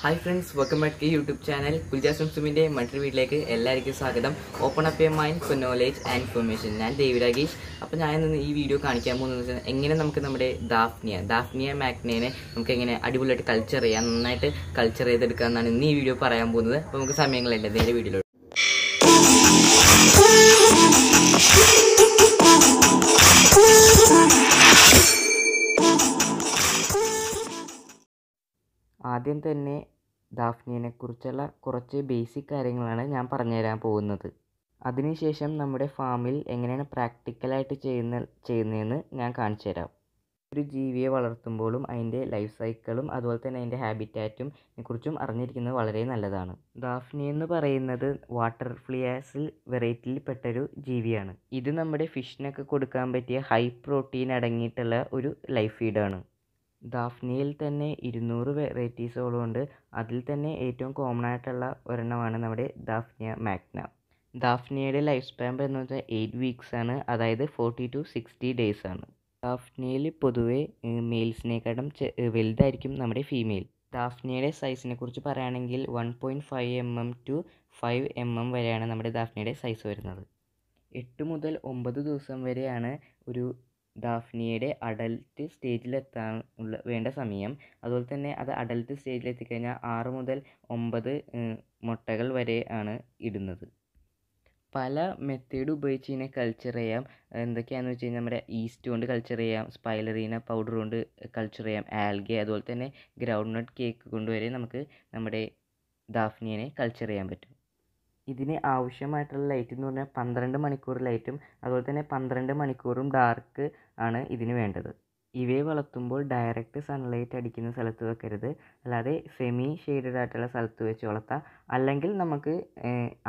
Hi friends welcome back to YouTube channel കുൽജാസ് മുസ്ലിമിന്റെ മറ്റൊരു വീട്ടിലേക്ക് എല്ലാവർക്കും സ്വാഗതം. Open up your mind for knowledge and information ഞാൻ ദേവി രാഗേഷ് അപ്പോൾ ഞാൻ ഇന്ന് ഈ വീഡിയോ കാണിക്കാൻ പോകുന്നത് വെച്ചാൽ എങ്ങനെ നമുക്ക് നമ്മുടെ ദാഫ്നിയ ദാഫ്നിയ മാഗ്നേനെ നമുക്ക് എങ്ങനെ അടിപൊളിയായിട്ട് കൾച്ചർ ചെയ്യാം നന്നായിട്ട് കൾച്ചർ ചെയ്തെടുക്കുക എന്നാണ് ഇന്ന് ഈ വീഡിയോ പറയാൻ പോകുന്നത്. അപ്പോൾ നമുക്ക് സമയങ്ങളില്ല നേരെ വീഡിയോയിലോട്ട് ആദ്യം തന്നെ ദാഫ്നിയെ കുറിച്ചുള്ള കുറച്ച് ബേസിക് കാര്യങ്ങളാണ് ഞാൻ പറഞ്ഞുതരാൻ പോകുന്നത്. അതിനുശേഷം നമ്മുടെ ഫാമിൽ എങ്ങനെയാണ് പ്രാക്ടിക്കലായിട്ട് ചെയ്യുന്ന ചെയ്യുന്നതെന്ന് ഞാൻ കാണിച്ചു തരാം ഒരു ജീവിയെ വളർത്തുമ്പോഴും അതിന്റെ ലൈഫ് സൈക്കിളും അതുപോലെ തന്നെ അതിന്റെ ഹാബിറ്റാറ്റും കുറിച്ചും അറിഞ്ഞിരിക്കുന്നത് വളരെ നല്ലതാണ്. ദാഫ്നി എന്ന് പറയുന്നത് വാട്ടർ ഫ്ലിയാസിൽ വെറൈറ്റിയിൽ പെട്ടൊരു ജീവിയാണ്. ഇത് നമ്മുടെ ഫിഷിനൊക്കെ കൊടുക്കാൻ പറ്റിയ ഹൈ പ്രോട്ടീൻ അടങ്ങിയിട്ടുള്ള ഒരു ലൈഫ് ഫീഡാണ് ദാഫ്നിയിൽ തന്നെ ഇരുന്നൂറ് വെറൈറ്റീസുകളുണ്ട് അതിൽ തന്നെ ഏറ്റവും കോമൺ ആയിട്ടുള്ള ഒരെണ്ണമാണ് നമ്മുടെ ദാഫ്നിയ മാഗ്ന. ദാഫ്നിയയുടെ ലൈഫ് സ്പാൻ വെച്ചാൽ എയ്റ്റ് വീക്സ് ആണ്. അതായത് ഫോർട്ടി ടു സിക്സ്റ്റി ഡേയ്സ് ആണ്. ദാഫ്നിയയിൽ പൊതുവെ മെയിൽസിനെക്കാളും വലുതായിരിക്കും നമ്മുടെ ഫീമെയിൽ ദാഫ്നിയയുടെ സൈസിനെ കുറിച്ച് പറയുകയാണെങ്കിൽ one point five M M to five M M വരെയാണ് നമ്മുടെ ദാഫ്നിയയുടെ സൈസ് വരുന്നത്. എട്ട് മുതൽ ഒമ്പത് ദിവസം വരെയാണ് ഒരു ദാഫ്നിയയുടെ അഡൽറ്റ് സ്റ്റേജിലെത്താൻ ഉള്ള വേണ്ട സമയം. അതുപോലെ തന്നെ അത് അഡൽറ്റ് സ്റ്റേജിലെത്തിക്കഴിഞ്ഞാൽ ആറ് മുതൽ ഒമ്പത് മുട്ടകൾ വരെ ആണ് ഇടുന്നത്. പല മെത്തേഡ് ഉപയോഗിച്ച് ഇതിനെ കൾച്ചർ ചെയ്യാം. എന്തൊക്കെയാണെന്ന് വെച്ച് കഴിഞ്ഞാൽ നമ്മുടെ ഈസ്റ്റ് കൊണ്ട് കൾച്ചർ ചെയ്യാം. സ്പൈലറീന പൗഡർ കൊണ്ട് കൾച്ചർ ചെയ്യാം. ആൽഗെ അതുപോലെ തന്നെ ഗ്രൗണ്ട് നട്ട് കേക്ക് കൊണ്ട് വരെ നമുക്ക് നമ്മുടെ ദാഫ്നിയനെ കൾച്ചർ ചെയ്യാൻ പറ്റും. ഇതിന് ആവശ്യമായിട്ടുള്ള ലൈറ്റ് എന്ന് പറഞ്ഞാൽ പന്ത്രണ്ട് മണിക്കൂർ ലൈറ്റും അതുപോലെ തന്നെ പന്ത്രണ്ട് മണിക്കൂറും ഡാർക്ക് ആണ് ഇതിന് വേണ്ടത്. ഇവയെ വളർത്തുമ്പോൾ ഡയറക്റ്റ് സൺലൈറ്റ് അടിക്കുന്ന സ്ഥലത്ത് വെക്കരുത്. അല്ലാതെ സെമി ഷെയ്ഡഡ് ആയിട്ടുള്ള സ്ഥലത്ത് വെച്ച് വളർത്താം. അല്ലെങ്കിൽ നമുക്ക്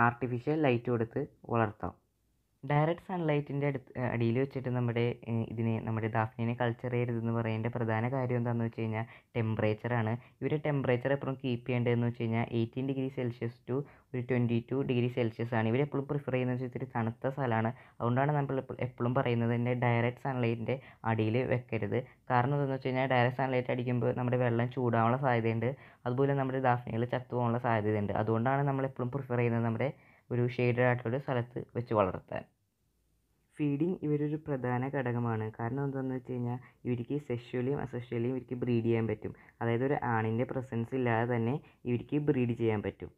ആർട്ടിഫിഷ്യൽ ലൈറ്റ് കൊടുത്ത് വളർത്താം. ഡയറക്റ്റ് സൺലൈറ്റിന്റെ അടുത്ത് അടിയിൽ വെച്ചിട്ട് നമ്മുടെ ഇതിനെ നമ്മുടെ ദാഫ്നിനെ കൾച്ചർ ചെയ്യരുതെന്ന് പറയേണ്ട പ്രധാന കാര്യം എന്താണെന്ന് വെച്ച് കഴിഞ്ഞാൽ ടെമ്പറേച്ചറാണ് ഇവർ ടെമ്പറേച്ചർ എപ്പോഴും കീപ്പ് ചെയ്യേണ്ടതെന്ന് വെച്ച് കഴിഞ്ഞാൽ എയ്റ്റീൻ ഡിഗ്രി സെൽഷ്യസ് ടു ഒരു ട്വന്റി ടു ഡിഗ്രി സെൽഷ്യസ് ആണ്. ഇവർ എപ്പോഴും പ്രിഫർ ചെയ്യുന്നത് ഇത്തിരി തണുത്ത സ്ഥലമാണ്. അതുകൊണ്ടാണ് നമ്മൾ എപ്പോഴും പറയുന്നത് തന്നെ ഡയറക്റ്റ് സൺലൈറ്റിന്റെ അടിയിൽ വെക്കരുത്. കാരണം എന്താണെന്ന് വെച്ച് കഴിഞ്ഞാൽ ഡയറക്റ്റ് സൺലൈറ്റ് അടിക്കുമ്പോൾ നമ്മുടെ വെള്ളം ചൂടാവാനുള്ള സാധ്യതയുണ്ട്. അതുപോലെ നമ്മുടെ ദാഫ്നികൾ ചത്തുപോകാനുള്ള സാധ്യതയുണ്ട്. അതുകൊണ്ടാണ് നമ്മൾ എപ്പോഴും പ്രിഫർ ചെയ്യുന്നത് നമ്മുടെ ഒരു ഷെയ്ഡഡ് ആയിട്ടുള്ള സ്ഥലത്ത് വെച്ച് വളർത്താൻ. ഫീഡിങ് ഇവരൊരു പ്രധാന ഘടകമാണ്. കാരണം എന്താണെന്ന് വെച്ച് കഴിഞ്ഞാൽ ഇവർക്ക് സെഷ്വലിയും അസെഷ്വലിയും ഇവർക്ക് ബ്രീഡ് ചെയ്യാൻ പറ്റും. അതായത് ഒരു ആണിന്റെ പ്രസൻസ് ഇല്ലാതെ തന്നെ ഇവർക്ക് ബ്രീഡ് ചെയ്യാൻ പറ്റും.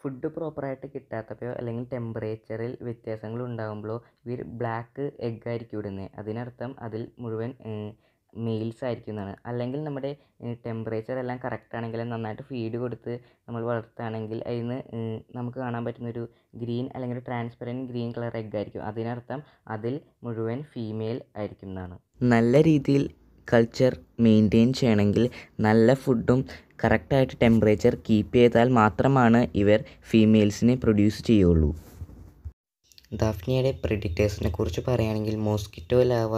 ഫുഡ് പ്രോപ്പറായിട്ട് കിട്ടാത്തപ്പോൾ അല്ലെങ്കിൽ ടെമ്പറേച്ചറിൽ വ്യത്യാസങ്ങൾ ഉണ്ടാകുമ്പോഴോ ഇവർ ബ്ലാക്ക് എഗ്ഗായിരിക്കും ഇടുന്നത് അതിനർത്ഥം അതിൽ മുഴുവൻ മെയിൽസ് ആയിരിക്കും എന്നാണ് അല്ലെങ്കിൽ നമ്മുടെ ടെമ്പറേച്ചർ എല്ലാം കറക്റ്റ് ആണെങ്കിൽ നന്നായിട്ട് ഫീഡ് കൊടുത്ത് നമ്മൾ വളർത്തുകയാണെങ്കിൽ അതിൽ നിന്ന് നമുക്ക് കാണാൻ പറ്റുന്നൊരു ഗ്രീൻ അല്ലെങ്കിൽ ട്രാൻസ്പെറന്റ് ഗ്രീൻ കളർ എഗ് ആയിരിക്കും. അതിനർത്ഥം അതിൽ മുഴുവൻ ഫീമെയിൽ ആയിരിക്കും എന്നാണ് നല്ല രീതിയിൽ കൾച്ചർ മെയിന്റെയിൻ ചെയ്യണമെങ്കിൽ നല്ല ഫുഡും കറക്റ്റായിട്ട് ടെമ്പറേച്ചർ കീപ്പ് ചെയ്താൽ മാത്രമാണ് ഇവർ ഫീമെയിൽസിനെ പ്രൊഡ്യൂസ് ചെയ്യുള്ളൂ. ദാഫ്നിയയുടെ പ്രെഡിറ്റേഴ്സിനെ കുറിച്ച് പറയുകയാണെങ്കിൽ മോസ്കിറ്റോ ലാവ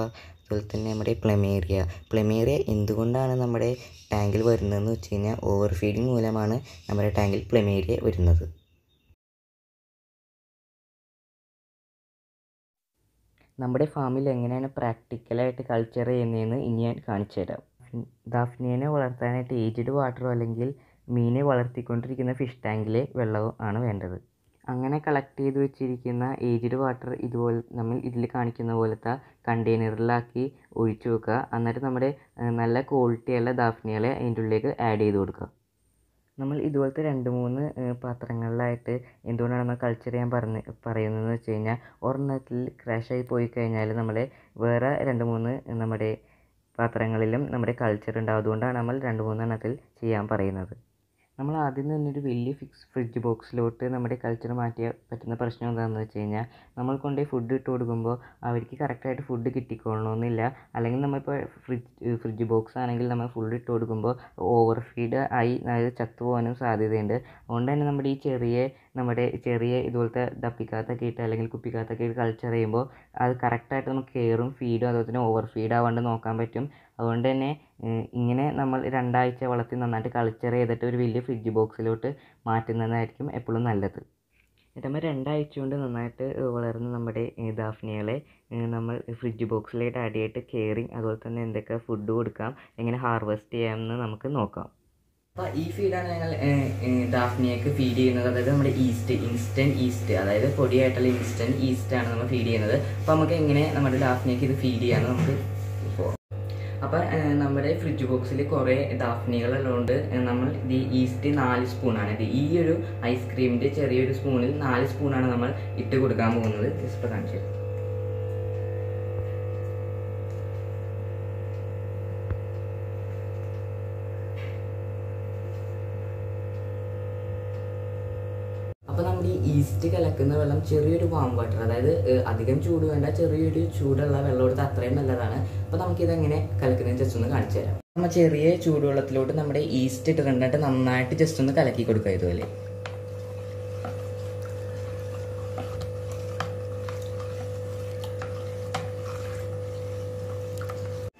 അതുപോലെ തന്നെ നമ്മുടെ പ്ലമേറിയ. പ്ലമേറിയ എന്തുകൊണ്ടാണ് നമ്മുടെ ടാങ്കിൽ വരുന്നതെന്ന് വെച്ച് കഴിഞ്ഞാൽ ഓവർ ഫീഡിങ് മൂലമാണ് നമ്മുടെ ടാങ്കിൽ പ്ലമേറിയ വരുന്നത്. നമ്മുടെ ഫാമിൽ എങ്ങനെയാണ് പ്രാക്ടിക്കലായിട്ട് കൾച്ചർ ചെയ്യുന്നതെന്ന് ഇനി ഞാൻ കാണിച്ചു തരാം. ദാഫ്നിയനെ വളർത്താനായിട്ട് ഏജ്ഡ് വാട്ടറോ അല്ലെങ്കിൽ മീനെ വളർത്തിക്കൊണ്ടിരിക്കുന്ന ഫിഷ് ടാങ്കിലെ വെള്ളവും ആണ് വേണ്ടത്. അങ്ങനെ കളക്ട് ചെയ്ത് വെച്ചിരിക്കുന്ന ഏജ്ഡ് വാട്ടർ ഇതുപോലെ നമ്മൾ ഇതിൽ കാണിക്കുന്ന പോലത്തെ കണ്ടെയ്നറിലാക്കി ഒഴിച്ചു വെക്കുക. എന്നിട്ട് നമ്മുടെ നല്ല ക്വാളിറ്റിയുള്ള ദാഫ്നികളെ അതിന്റെ ഉള്ളിലേക്ക് ആഡ് ചെയ്ത് കൊടുക്കുക. നമ്മൾ ഇതുപോലത്തെ രണ്ട് മൂന്ന് പാത്രങ്ങളിലായിട്ട് എന്തുകൊണ്ടാണ് നമ്മൾ കൾച്ചർ ചെയ്യാൻ പറഞ്ഞ് പറയുന്നതെന്ന് വെച്ച് കഴിഞ്ഞാൽ ഒരെണ്ണത്തിൽ ക്രാഷായി പോയി കഴിഞ്ഞാൽ നമ്മളെ വേറെ രണ്ട് മൂന്ന് നമ്മുടെ പാത്രങ്ങളിലും നമ്മുടെ കൾച്ചർ ഉണ്ടാവും അതുകൊണ്ടാണ് നമ്മൾ രണ്ട് മൂന്നെണ്ണത്തിൽ ചെയ്യാൻ പറയുന്നത്. നമ്മൾ ആദ്യം തന്നെ ഒരു വലിയ ഫിക്സ് ഫ്രിഡ്ജ് ബോക്സിലോട്ട് നമ്മുടെ കൾച്ചർ മാറ്റിയാൽ പറ്റുന്ന പ്രശ്നം എന്താണെന്ന് വെച്ച് കഴിഞ്ഞാൽ നമ്മൾ കൊണ്ടുപോയി ഫുഡ് ഇട്ട് കൊടുക്കുമ്പോൾ അവർക്ക് കറക്റ്റായിട്ട് ഫുഡ് കിട്ടിക്കൊള്ളണമെന്നില്ല അല്ലെങ്കിൽ നമ്മളിപ്പോൾ ഫ്രിഡ്ജ് ഫ്രിഡ്ജ് ബോക്സ് ആണെങ്കിൽ നമ്മൾ ഫുഡ് ഇട്ട് കൊടുക്കുമ്പോൾ ഓവർ ഫീഡ് ആയി അതായത് ചത്തുപോകാനും സാധ്യതയുണ്ട്. അതുകൊണ്ട് തന്നെ നമ്മുടെ ഈ ചെറിയ നമ്മുടെ ചെറിയ ഇതുപോലത്തെ ഡപ്പിക്കകത്തൊക്കെ ഇട്ട് അല്ലെങ്കിൽ കുപ്പിക്കകത്തൊക്കെ ഇട്ട് കൾച്ചർ ചെയ്യുമ്പോൾ അത് കറക്റ്റായിട്ട് നമുക്ക് കെയറും ഫീഡും അതുപോലെ തന്നെ ഓവർ ഫീഡ് ആവാണ്ട് നോക്കാൻ പറ്റും. അതുകൊണ്ട് തന്നെ ഇങ്ങനെ നമ്മൾ രണ്ടാഴ്ച വളർത്തി നന്നായിട്ട് കൾച്ചർ ചെയ്തിട്ട് ഒരു വലിയ ഫ്രിഡ്ജ് ബോക്സിലോട്ട് മാറ്റുന്നതായിരിക്കും എപ്പോഴും നല്ലത്. എന്നിട്ട് രണ്ടാഴ്ച കൊണ്ട് നന്നായിട്ട് വളർന്ന നമ്മുടെ ദാഫ്നിയകളെ നമ്മൾ ഫ്രിഡ്ജ് ബോക്സിലായിട്ട് ആഡ് ചെയ്തിട്ട് കെയറിങ് അതുപോലെ തന്നെ എന്തൊക്കെ ഫുഡ് കൊടുക്കാം എങ്ങനെ ഹാർവെസ്റ്റ് ചെയ്യാമെന്ന് നമുക്ക് നോക്കാം. അപ്പോൾ ഈ ഫീഡാണ് ഞങ്ങൾ ഡാഫ്നിയക്ക് ഫീഡ് ചെയ്യുന്നത്. അതായത് നമ്മുടെ ഈസ്റ്റ് ഇൻസ്റ്റന്റ് ഈസ്റ്റ് അതായത് പൊടിയായിട്ടുള്ള ഇൻസ്റ്റന്റ് ആണ് നമ്മൾ ഫീഡ് ചെയ്യുന്നത്. അപ്പോൾ നമുക്ക് എങ്ങനെ നമ്മുടെ ഡാഫ്നിയക്ക് ഇത് ഫീഡ് ചെയ്യാമെന്ന് നമുക്ക് അപ്പം നമ്മുടെ ഫ്രിഡ്ജ് ബോക്സിൽ കുറേ ഡാഫ്നികളുള്ളതുകൊണ്ട് നമ്മൾ ഇത് ഈസ്റ്റ് നാല് സ്പൂണാണ് ഇത് ഈ ഒരു ഐസ്ക്രീമിന്റെ ചെറിയൊരു സ്പൂണിൽ നാല് സ്പൂണാണ് നമ്മൾ ഇട്ട് കൊടുക്കാൻ പോകുന്നത്. ജസ്റ്റ് കാണിച്ചു ഈസ്റ്റ് കലക്കുന്ന വെള്ളം ചെറിയൊരു വാം വാട്ടർ അതായത് അധികം ചൂട് വേണ്ട ചെറിയൊരു ചൂടുള്ള വെള്ളം എടുത്ത് അത്രയും നല്ലതാണ്. അപ്പോൾ നമുക്കിത് എങ്ങനെ കലക്കുന്നതിന് ജസ്റ്റ് ഒന്ന് കാണിച്ചു തരാം. നമ്മൾ ചെറിയ ചൂടുവെള്ളത്തിലോട്ട് നമ്മുടെ ഈസ്റ്റ് ഇട്ടിട്ട് നന്നായിട്ട് ജസ്റ്റ് ഒന്ന് കലക്കി കൊടുക്കുക ഇതുപോലെ.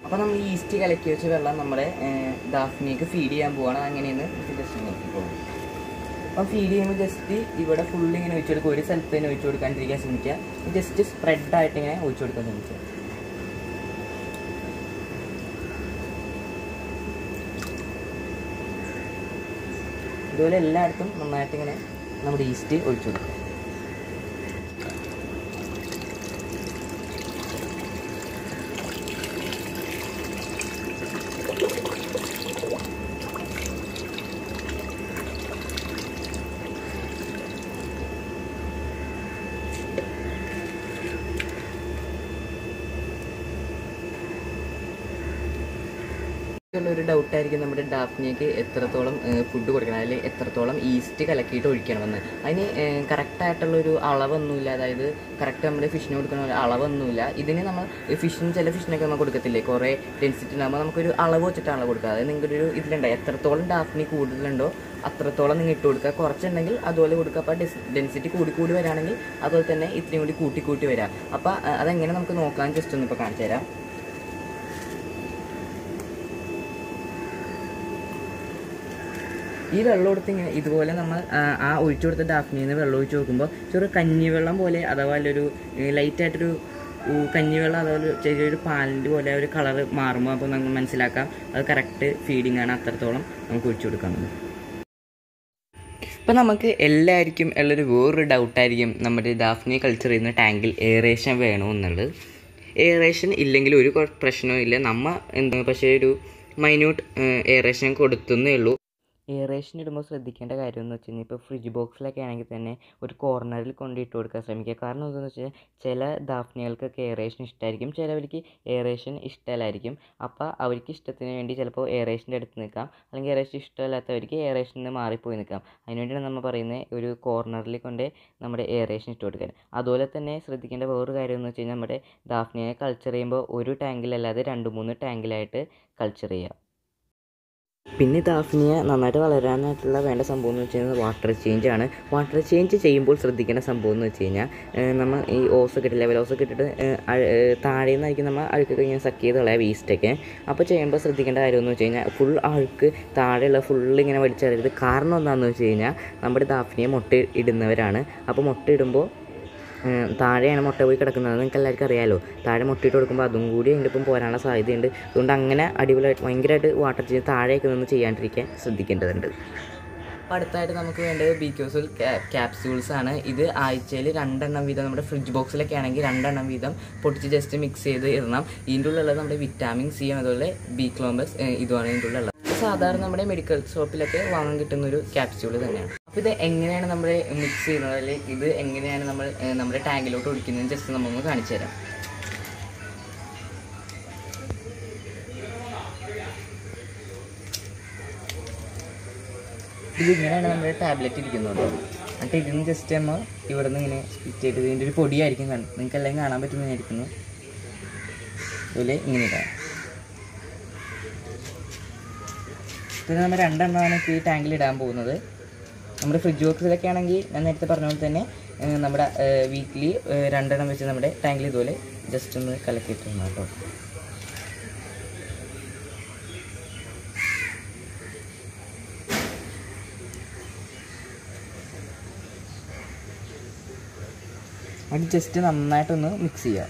അപ്പോൾ നമ്മൾ ഈസ്റ്റ് കലക്കി വെച്ച വെള്ളം നമ്മുടെ ദാഫ്നിക്ക് ഫീഡ് ചെയ്യാൻ പോവാണ്. അങ്ങനെയെന്ന് ജസ്റ്റ് നോക്കിക്കോളൂ. അപ്പം ഫീഡ് ചെയ്യുമ്പോൾ ജസ്റ്റ് ഇവിടെ ഫുള്ള് ഇങ്ങനെ ഒഴിച്ചു കൊടുക്കുക. ഒരു സ്ഥലത്ത് തന്നെ ഒഴിച്ചു കൊടുക്കാണ്ടിരിക്കാൻ ശ്രമിക്കുക. ജസ്റ്റ് സ്പ്രെഡ് ആയിട്ട് ഇങ്ങനെ ഒഴിച്ചു കൊടുക്കാൻ ശ്രമിക്കുക. ഇതുപോലെ എല്ലായിടത്തും നന്നായിട്ട് ഇങ്ങനെ നമ്മുടെ ഈസ്റ്റ് ഒഴിച്ചു കൊടുക്കുക. ഉള്ള ഒരു ഡൗട്ടായിരിക്കും നമ്മുടെ ഡാഫ്നിയക്ക് എത്രത്തോളം ഫുഡ് കൊടുക്കണം അതിൽ എത്രത്തോളം ഈസ്റ്റ് കലക്കിയിട്ട് ഒഴിക്കണമെന്ന്. അതിന് കറക്റ്റായിട്ടുള്ളൊരു ഒരു അളവൊന്നുമില്ല അതായത് കറക്റ്റ് നമ്മുടെ ഫിഷിന് കൊടുക്കുന്ന ഒരു അളവൊന്നുമില്ല. ഇതിന് നമ്മൾ ഫിഷിന് ചില ഫിഷിനൊക്കെ നമ്മൾ കൊടുക്കത്തില്ലേ? കുറേ ഡെൻസിറ്റി ഉണ്ടാകുമ്പോൾ നമുക്കൊരു അളവ് വെച്ചിട്ടാണ് കൊടുക്കുക. അതായത് നിങ്ങളുടെ നിങ്ങൾക്കൊരു ഇതിലുണ്ട്? എത്രത്തോളം ഡാഫ്നി കൂടുതലുണ്ടോ? അത്രത്തോളം നിങ്ങൾ ഇട്ട് കൊടുക്കുക. കുറച്ചുണ്ടെങ്കിൽ അതുപോലെ കൊടുക്കുക. അപ്പോൾ ഡെൻസിറ്റി കൂടി കൂടി വരാണെങ്കിൽ അതുപോലെ തന്നെ ഇത്രയും കൂടി കൂട്ടി കൂട്ടി വരാം. അപ്പോൾ അതെങ്ങനെ നമുക്ക് നോക്കാൻ ജസ്റ്റ് ഒന്ന് ഇപ്പോൾ കാണിച്ചു തരാം. ഈ വെള്ളം എടുത്ത് ഇങ്ങനെ ഇതുപോലെ നമ്മൾ ആ, ഒഴിച്ചു കൊടുത്ത ഡാഫ്നിയിൽ നിന്ന് വെള്ളം ഒഴിച്ച് നോക്കുമ്പോൾ ചെറു കഞ്ഞിവെള്ളം പോലെ അഥവാ ഒരു ലൈറ്റായിട്ടൊരു കഞ്ഞിവെള്ളം അതുപോലെ ചെറിയൊരു പാലിന്റെ പോലെ ഒരു കളർ മാറുമ്പോൾ അപ്പോൾ നമുക്ക് മനസ്സിലാക്കാം. അത് കറക്റ്റ് ഫീഡിംഗ് ആണ് അത്രത്തോളം നമുക്ക് ഒഴിച്ചു കൊടുക്കാൻ ഇപ്പം നമുക്ക് എല്ലാവർക്കും ഉള്ളൊരു വേറൊരു ഡൗട്ടായിരിക്കും നമ്മുടെ ദാഫ്നി കൾച്ചർ ചെയ്യുന്ന ടാങ്കിൽ എയറേഷൻ വേണോ എന്നുള്ളത്. എയറേഷൻ ഇല്ലെങ്കിൽ ഒരു പ്രശ്നവും ഇല്ല. നമ്മൾ എന്താ പക്ഷേ ഒരു മൈന്യൂട്ട് എയറേഷൻ കൊടുത്തുന്നേ ഉള്ളൂ. എയറേഷൻ ഇടുമ്പോൾ ശ്രദ്ധിക്കേണ്ട കാര്യം എന്ന് വെച്ച് കഴിഞ്ഞാൽ ഇപ്പോൾ ഫ്രിഡ്ജ് ബോക്സിലൊക്കെ ആണെങ്കിൽ തന്നെ ഒരു കോർണറിൽ കൊണ്ടിട്ട് കൊടുക്കാൻ ശ്രമിക്കുക. കാരണം എന്താണെന്ന് വെച്ച് കഴിഞ്ഞാൽ ചില ദാഫ്നികൾക്കൊക്കെ എയറേഷൻ ഇഷ്ടമായിരിക്കും ചിലവർക്ക് എയറേഷൻ ഇഷ്ടമല്ലായിരിക്കും അപ്പോൾ അവർക്ക് ഇഷ്ടത്തിന് വേണ്ടി ചിലപ്പോൾ എയറേഷന്റെ അടുത്ത് നിൽക്കാം. അല്ലെങ്കിൽ എയറേഷൻ ഇഷ്ടമല്ലാത്തവർക്ക് എയറേഷനിൽ നിന്ന് മാറിപ്പോയി നിൽക്കാം. അതിനുവേണ്ടിയാണ് നമ്മൾ പറയുന്നത് ഒരു കോർണറിൽ കൊണ്ട് നമ്മുടെ എയറേഷൻ ഇട്ട് കൊടുക്കാൻ. അതുപോലെ തന്നെ ശ്രദ്ധിക്കേണ്ട വേറൊരു കാര്യം എന്ന് വെച്ച് കഴിഞ്ഞാൽ നമ്മുടെ ദാഫ്നിയെ കൾച്ചർ ചെയ്യുമ്പോൾ ഒരു ടാങ്കിലല്ലാതെ രണ്ട് മൂന്ന് ടാങ്കിലായിട്ട് കൾച്ചർ ചെയ്യുക പിന്നെ ദാഫ്നിയ നന്നായിട്ട് വളരാനായിട്ടുള്ള വേണ്ട സംഭവം എന്ന് വെച്ച് കഴിഞ്ഞാൽ വാട്ടർ ചേഞ്ച് ആണ്. വാട്ടർ ചേഞ്ച് ചെയ്യുമ്പോൾ ശ്രദ്ധിക്കേണ്ട സംഭവം എന്ന് വെച്ച് കഴിഞ്ഞാൽ നമ്മൾ ഈ ഓസ് ഇട്ട് ലെവൽ ഓസൊക്കെ ഇട്ടിട്ട് താഴെ നിന്നായിരിക്കും നമ്മൾ അഴുക്കൊക്കെ ഇങ്ങനെ സക്ക് ചെയ്ത് കളയാം വേസ്റ്റൊക്കെ അപ്പോൾ ചെയ്യുമ്പോൾ ശ്രദ്ധിക്കേണ്ട കാര്യം എന്ന് വെച്ച് കഴിഞ്ഞാൽ ഫുൾ അഴുക്ക് താഴെയുള്ള ഫുൾ ഇങ്ങനെ വലിച്ചെറിയരുത്. കാരണം എന്താണെന്ന് വെച്ച് കഴിഞ്ഞാൽ നമ്മുടെ ദാഫ്നിയ മുട്ട ഇടുന്നവരാണ്. അപ്പോൾ മുട്ട ഇടുമ്പോൾ താഴെയാണ് മുട്ട പോയി കിടക്കുന്നത്. നിങ്ങൾക്ക് എല്ലാവർക്കും അറിയാമല്ലോ താഴെ മുട്ടയിട്ട് കൊടുക്കുമ്പോൾ അതും കൂടി അതിന്റെ ഒപ്പം പോരാനുള്ള സാധ്യതയുണ്ട്. അതുകൊണ്ട് അങ്ങനെ അടിപൊളിയായിട്ട് ഭയങ്കരമായിട്ട് വാട്ടർ ചെയ്ത് താഴേക്ക് നിന്ന് ചെയ്യാണ്ടിരിക്കാൻ ശ്രദ്ധിക്കേണ്ടതുണ്ട്. അടുത്തായിട്ട് നമുക്ക് വേണ്ടത് ബീക്കോസിൽ ക്യാപ്സ്യൂൾസ് ആണ്. ഇത് ആഴ്ചയിൽ രണ്ടെണ്ണം വീതം നമ്മുടെ ഫ്രിഡ്ജ് ബോക്സിലൊക്കെ ആണെങ്കിൽ രണ്ടെണ്ണം വീതം പൊട്ടിച്ച് ജസ്റ്റ് മിക്സ് ചെയ്ത് ഇടണം. ഇതിന്റെ ഉള്ളിലുള്ളത് നമ്മുടെ വിറ്റാമിൻ സി അതുപോലെ ബി ക്ലോംബസ് ഇതുമാണ് ഇതിന്റെ ഉള്ളിലുള്ളത്. സാധാരണ നമ്മുടെ മെഡിക്കൽ ഷോപ്പിലൊക്കെ വാങ്ങാൻ കിട്ടുന്ന ഒരു ക്യാപ്സ്യൂൾ തന്നെയാണ്. അപ്പോൾ ഇത് എങ്ങനെയാണ് നമ്മൾ മിക്സ് ചെയ്യുന്നത്? അല്ലെങ്കിൽ ഇത് എങ്ങനെയാണ് നമ്മൾ നമ്മുടെ ടാങ്കിലോട്ട് ഒഴിക്കുന്നത്? ജസ്റ്റ് നമ്മളൊന്ന് കാണിച്ചു തരാം. ഇത് ഇങ്ങനെയാണ് നമ്മുടെ ടാബ്ലറ്റ് ഇരിക്കുന്നത്. എന്നിട്ട് ഇതിന് ജസ്റ്റ് നമ്മൾ ഇവിടെ നിന്ന് ഇങ്ങനെ സ്പിറ്റ് ചെയ്ത് ഇതിന്റെ ഒരു പൊടിയായിരിക്കും കാണും നിങ്ങൾക്ക് എല്ലാം കാണാൻ പറ്റുന്നതായിരിക്കുന്നു. അതുപോലെ ഇങ്ങനെ ഇടാം. പിന്നെ നമ്മൾ രണ്ടെണ്ണമാണ് ഈ ടാങ്കിൽ ഇടാൻ പോകുന്നത്. നമ്മുടെ ഫ്രിഡ്ജ് ബോക്സിലൊക്കെ ആണെങ്കിൽ ഞാൻ നേരത്തെ പറഞ്ഞ പോലെ തന്നെ നമ്മുടെ വീക്കിലി രണ്ടെണ്ണം വെച്ച് നമ്മുടെ ടാങ്കിൽ ഇതുപോലെ ജസ്റ്റ് ഒന്ന് കലക്കിയിട്ടുണ്ട് കേട്ടോ. അത് ജസ്റ്റ് നന്നായിട്ടൊന്ന് മിക്സ് ചെയ്യുക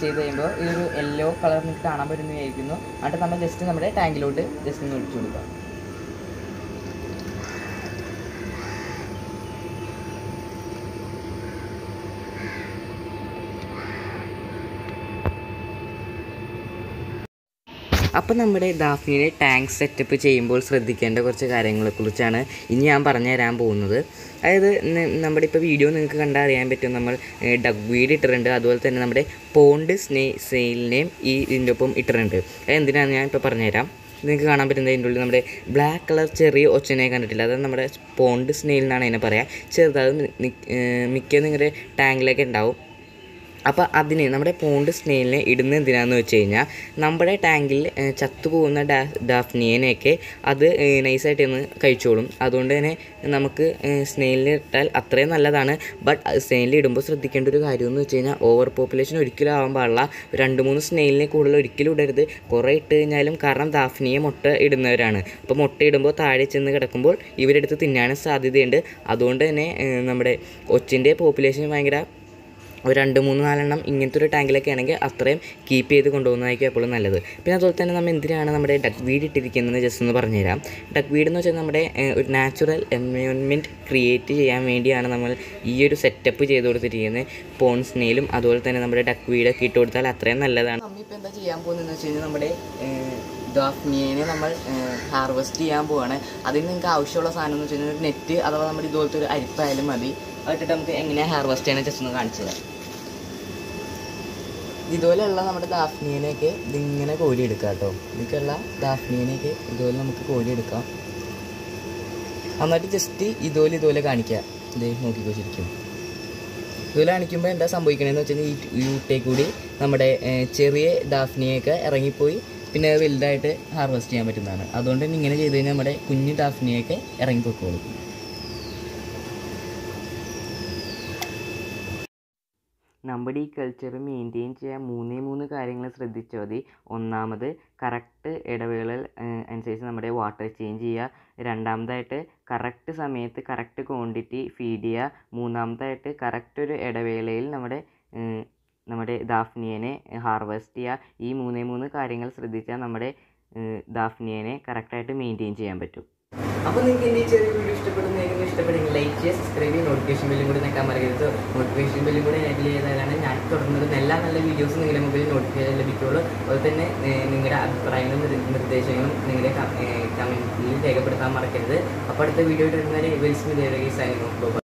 ചെയ്ത് കഴിയുമ്പോൾ ഈ ഒരു യെല്ലോ കളർ നിങ്ങൾക്ക് കാണാൻ പറ്റുന്നതായിരിക്കുന്നു എന്നിട്ട് നമ്മൾ ജസ്റ്റ് നമ്മുടെ ടാങ്കിലോട്ട് ജസ്റ്റ് ഒന്ന് ഒഴിച്ചു കൊടുക്കാം അപ്പോൾ നമ്മുടെ ദാഫ്നിയുടെ ടാങ്ക് സെറ്റപ്പ് ചെയ്യുമ്പോൾ ശ്രദ്ധിക്കേണ്ട കുറച്ച് കാര്യങ്ങളെക്കുറിച്ചാണ് ഇനി ഞാൻ പറഞ്ഞു തരാൻ പോകുന്നത്. അതായത് നമ്മുടെ ഇപ്പോൾ വീഡിയോ നിങ്ങൾക്ക് കണ്ടാൽ അറിയാൻ പറ്റും. നമ്മൾ ഡഗ് വീഡ് ഇട്ടിട്ടുണ്ട്. അതുപോലെ തന്നെ നമ്മുടെ പോണ്ട് സ്നേ സെയിലിനെയും ഈ ഇതിന്റെ ഒപ്പം ഇട്ടിട്ടുണ്ട്. എന്തിനാണെന്ന് ഞാൻ ഇപ്പോൾ പറഞ്ഞുതരാം നിങ്ങൾക്ക് കാണാൻ പറ്റുന്നത് അതിന്റെ ഉള്ളിൽ നമ്മുടെ ബ്ലാക്ക് കളർ ചെറിയ ഒച്ചനെ കണ്ടിട്ടില്ല. അത് നമ്മുടെ പോണ്ട് സ്നെയിൽ എന്നാണ് അതിനെ പറയുക ചെറുതായത് മിക്ക നിങ്ങളുടെ ടാങ്കിലൊക്കെ ഉണ്ടാവും. അപ്പോൾ അതിന് നമ്മുടെ പോണ്ട് സ്നെയിലിനെ ഇടുന്നത് എന്തിനാന്ന് വെച്ച് കഴിഞ്ഞാൽ നമ്മുടെ ടാങ്കിൽ ചത്തുപോകുന്ന ഡാ ഡാഫ്നിയനെയൊക്കെ അത് നൈസായിട്ട് ഒന്ന് കഴിച്ചോളും. അതുകൊണ്ട് തന്നെ നമുക്ക് സ്നെയിലിന് ഇട്ടാൽ അത്രയും നല്ലതാണ്. ബട്ട് സ്നെയിലിൽ ഇടുമ്പോൾ ശ്രദ്ധിക്കേണ്ട ഒരു കാര്യം എന്ന് വെച്ച് കഴിഞ്ഞാൽ ഓവർ പോപ്പുലേഷൻ ഒരിക്കലും ആവാൻ പാടില്ല. രണ്ട് മൂന്ന് സ്നെയിലിനെ കൂടുതൽ ഒരിക്കലും ഇടരുത്. കുറേ ഇട്ട് കഴിഞ്ഞാലും കാരണം ദാഫ്നിയെ മുട്ട ഇടുന്നവരാണ്. അപ്പോൾ മുട്ട ഇടുമ്പോൾ താഴെ ചെന്ന് കിടക്കുമ്പോൾ ഇവരെടുത്ത് തിന്നാനും സാധ്യതയുണ്ട്. അതുകൊണ്ട് തന്നെ നമ്മുടെ ഒച്ചിന്റെ പോപ്പുലേഷൻ ഭയങ്കര ഒരു രണ്ട് മൂന്ന് നാലെണ്ണം ഇങ്ങനത്തെ ഒരു ടാങ്കിലൊക്കെ ആണെങ്കിൽ അത്രയും കീപ്പ് ചെയ്ത് കൊണ്ടുപോകുന്നതായിരിക്കും എപ്പോഴും നല്ലത്. പിന്നെ അതുപോലെ തന്നെ നമ്മൾ എന്തിനാണ് നമ്മുടെ ഡക്ക് വീഡ് ഇട്ടിരിക്കുന്നത്? ജസ്റ്റ് ഒന്ന് പറഞ്ഞുതരാം. ഡക്ക് വീഡ് എന്ന് വെച്ചാൽ നമ്മുടെ ഒരു നാച്ചുറൽ എൻവയോൺമെന്റ് ക്രിയേറ്റ് ചെയ്യാൻ വേണ്ടിയാണ് നമ്മൾ ഈ ഒരു സെറ്റപ്പ് ചെയ്ത് കൊടുത്തിരിക്കുന്നത്. പോൺസ്നെയിലും അതുപോലെ തന്നെ നമ്മുടെ ഡക്ക് വീടൊക്കെ ഇട്ട് കൊടുത്താൽ അത്രയും നല്ലതാണ്. നമ്മളിപ്പോൾ എന്താ ചെയ്യാൻ പോകുന്നതെന്ന് വെച്ച് കഴിഞ്ഞാൽ നമ്മുടെ ഡാഫ്നിയനെ നമ്മൾ ഹാർവെസ്റ്റ് ചെയ്യാൻ പോവുകയാണ് അതിന് നിങ്ങൾക്ക് ആവശ്യമുള്ള സാധനം എന്ന് വെച്ച് കഴിഞ്ഞാൽ നെറ്റ് അഥവാ നമ്മുടെ ഇതുപോലത്തെ ഒരു അരിപ്പായാലും മതി. അതിട്ട് നമുക്ക് എങ്ങനെയാണ് ഹാർവെസ്റ്റ് ചെയ്യണം ജസ്റ്റ് ഒന്ന് കാണിച്ചു തരാം. ഇതുപോലെയുള്ള നമ്മുടെ ദാഫ്നിയനെയൊക്കെ ഇതിങ്ങനെ കോരി എടുക്കാം കേട്ടോ. ഇതൊക്കെയുള്ള ദാഫ്നിയനെയൊക്കെ ഇതുപോലെ നമുക്ക് കോരി എടുക്കാം. എന്നിട്ട് ജസ്റ്റ് ഇതുപോലെ ഇതുപോലെ കാണിക്കുക ഇത് നോക്കിക്കോ ശരിക്കും. ഇതുപോലെ കാണിക്കുമ്പോൾ എന്താ സംഭവിക്കണതെന്ന് വെച്ചാൽ ഈ യൂട്ടേ കൂടി നമ്മുടെ ചെറിയ ദാഫ്നിയൊക്കെ ഇറങ്ങിപ്പോയി. പിന്നെ വലുതായിട്ട് ഹാർവെസ്റ്റ് ചെയ്യാൻ പറ്റുന്നതാണ്. അതുകൊണ്ട് തന്നെ ഇങ്ങനെ ചെയ്ത് കഴിഞ്ഞാൽ നമ്മുടെ കുഞ്ഞു ദാഫ്നിയൊക്കെ ഇറങ്ങിപ്പോയിക്കോളും നമ്മുടെ ഈ കൾച്ചർ മെയിന്റെയിൻ ചെയ്യാൻ മൂന്നേ മൂന്ന് കാര്യങ്ങൾ ശ്രദ്ധിച്ചാൽ മതി. ഒന്നാമത് കറക്റ്റ് ഇടവേളകൾ അനുസരിച്ച് നമ്മുടെ വാട്ടർ ചേഞ്ച് ചെയ്യുക രണ്ടാമതായിട്ട് കറക്റ്റ് സമയത്ത് കറക്റ്റ് ക്വാണ്ടിറ്റി ഫീഡ് ചെയ്യുക മൂന്നാമതായിട്ട് കറക്റ്റ് ഒരു ഇടവേളയിൽ നമ്മുടെ നമ്മുടെ ദാഫ്നിയനെ ഹാർവെസ്റ്റ് ചെയ്യുക ഈ മൂന്നേ മൂന്ന് കാര്യങ്ങൾ ശ്രദ്ധിച്ചാൽ നമ്മുടെ ദാഫ്നിയനെ കറക്റ്റായിട്ട് മെയിന്റെയിൻ ചെയ്യാൻ പറ്റും. അപ്പോൾ നിങ്ങൾക്ക് എന്റെ ഈ ചെറിയ വീഡിയോ ഇഷ്ടപ്പെടുന്നെങ്കിൽ ഇഷ്ടപ്പെടുമെങ്കിൽ ലൈക്ക് ചെയ്യുക സബ്സ്ക്രൈബ് ചെയ്യുക നോട്ടിഫിക്കേഷൻ ബില്ലും കൂടി നിൽക്കാൻ മറക്കരുത്. നോട്ടിഫിക്കേഷൻ ബില്ലും കൂടി എനേബിൾ ചെയ്താലാണ് ഞാൻ തുടർന്ന് എല്ലാ നല്ല വീഡിയോസും നിങ്ങളുടെ മുമ്പിൽ നോട്ടിഫിക്കേഷൻ ലഭിക്കുകയുള്ളൂ അതുപോലെ തന്നെ നിങ്ങളുടെ അഭിപ്രായങ്ങളും നിർ- നിർദ്ദേശങ്ങളും നിങ്ങളുടെ കമന്റിൽ രേഖപ്പെടുത്താൻ മറക്കരുത്. അപ്പോൾ അടുത്ത വീഡിയോ ഇടുന്നവരെ വിൽസ്മിതയുടെ സൈനിങ്